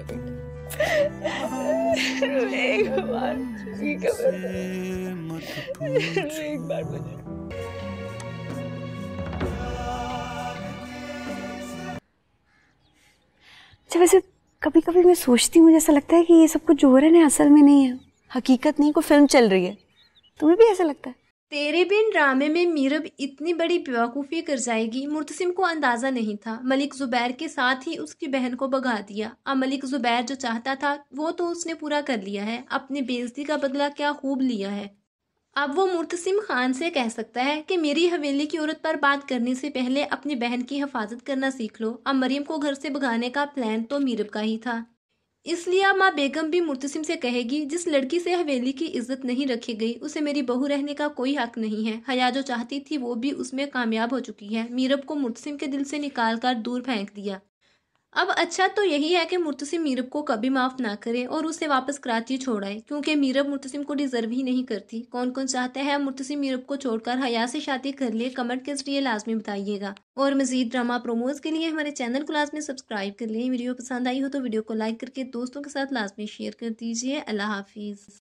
मुझे अच्छा वैसे कभी कभी मैं सोचती हूँ ऐसा लगता है कि ये सब कुछ जो हो रहा है ना असल में नहीं है। हकीकत नहीं, कोई फ़िल्म चल रही है। तुम्हें भी ऐसा लगता है? तेरे बिन ड्रामे में मीरब इतनी बड़ी बेवकूफ़ी कर जाएगी, मुर्तसिम को अंदाज़ा नहीं था। मलिक ज़ुबैर के साथ ही उसकी बहन को भगा दिया। अब मलिक ज़ुबैर जो चाहता था, वो तो उसने पूरा कर लिया है। अपनी बेजती का बदला क्या खूब लिया है। अब वो मुर्तसिम खान से कह सकता है कि मेरी हवेली की औरत पर बात करने से पहले अपनी बहन की हिफाजत करना सीख लो। अब मरियम को घर से भगाने का प्लान तो मीरब का ही था। इसलिए माँ बेगम भी मुर्तसिम से कहेगी, जिस लड़की से हवेली की इज़्ज़त नहीं रखी गई, उसे मेरी बहू रहने का कोई हक नहीं है। हया जो चाहती थी, वो भी उसमें कामयाब हो चुकी है। मीरब को मुर्तसिम के दिल से निकाल कर दूर फेंक दिया। अब अच्छा तो यही है कि मुर्तसिम मीरब को कभी माफ़ ना करे और उसे वापस कराची छोड़ाए, क्योंकि मीरब मुर्तसिम को डिजर्व ही नहीं करती। कौन कौन चाहता है मुर्तसिम मीरब को छोड़कर हया से शादी कर ले, कमेंट के ज़रिए लाजमी बताइएगा। और मजीद ड्रामा प्रोमोज के लिए हमारे चैनल को लाजमी सब्सक्राइब कर लें। वीडियो पसंद आई हो तो वीडियो को लाइक करके दोस्तों के साथ लाजमी शेयर कर दीजिए। अल्लाह हाफिज़।